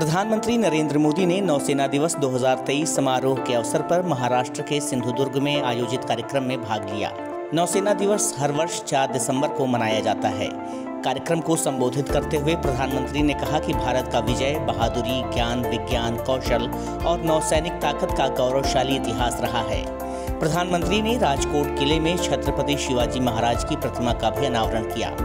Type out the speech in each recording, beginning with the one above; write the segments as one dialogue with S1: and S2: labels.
S1: प्रधानमंत्री नरेंद्र मोदी ने नौसेना दिवस 2023 समारोह के अवसर पर महाराष्ट्र के सिंधुदुर्ग में आयोजित कार्यक्रम में भाग लिया। नौसेना दिवस हर वर्ष 4 दिसंबर को मनाया जाता है। कार्यक्रम को संबोधित करते हुए प्रधानमंत्री ने कहा कि भारत का विजय, बहादुरी, ज्ञान, विज्ञान, कौशल और नौसैनिक ताकत का गौरवशाली इतिहास रहा है। प्रधानमंत्री ने राजकोट किले में छत्रपति शिवाजी महाराज की प्रतिमा का भी अनावरण किया।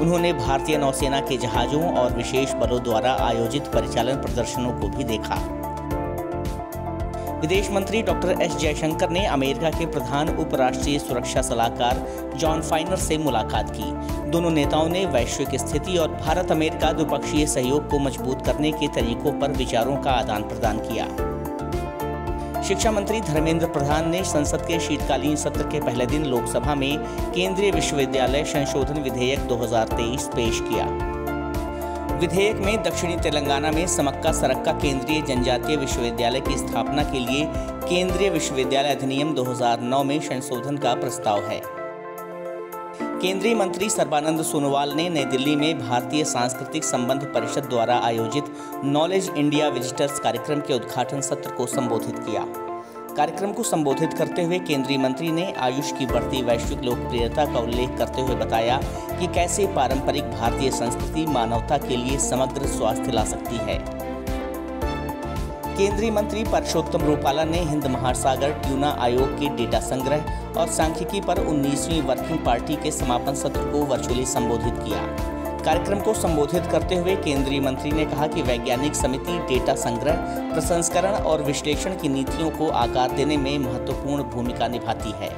S1: उन्होंने भारतीय नौसेना के जहाजों और विशेष बलों द्वारा आयोजित परिचालन प्रदर्शनों को भी देखा। विदेश मंत्री डॉक्टर एस जयशंकर ने अमेरिका के प्रधान उपराष्ट्रीय सुरक्षा सलाहकार जॉन फाइनर से मुलाकात की। दोनों नेताओं ने वैश्विक स्थिति और भारत अमेरिका द्विपक्षीय सहयोग को मज़बूत करने के तरीकों पर विचारों का आदान प्रदान किया। शिक्षा मंत्री धर्मेंद्र प्रधान ने संसद के शीतकालीन सत्र के पहले दिन लोकसभा में केंद्रीय विश्वविद्यालय संशोधन विधेयक 2023 पेश किया। विधेयक में दक्षिणी तेलंगाना में समक्का सरक्का केंद्रीय जनजातीय विश्वविद्यालय की स्थापना के लिए केंद्रीय विश्वविद्यालय अधिनियम 2009 में संशोधन का प्रस्ताव है। केंद्रीय मंत्री सर्बानंद सोनोवाल ने नई दिल्ली में भारतीय सांस्कृतिक संबंध परिषद द्वारा आयोजित नॉलेज इंडिया विजिटर्स कार्यक्रम के उद्घाटन सत्र को संबोधित किया। कार्यक्रम को संबोधित करते हुए केंद्रीय मंत्री ने आयुष की बढ़ती वैश्विक लोकप्रियता का उल्लेख करते हुए बताया कि कैसे पारंपरिक भारतीय संस्कृति मानवता के लिए समग्र स्वास्थ्य ला सकती है। केंद्रीय मंत्री परषोत्तम रूपाला ने हिंद महासागर ट्यूना आयोग के डेटा संग्रह और सांख्यिकी पर 19वीं वर्किंग पार्टी के समापन सत्र को वर्चुअली संबोधित किया। कार्यक्रम को संबोधित करते हुए केंद्रीय मंत्री ने कहा कि वैज्ञानिक समिति डेटा संग्रह, प्रसंस्करण और विश्लेषण की नीतियों को आकार देने में महत्वपूर्ण भूमिका निभाती है।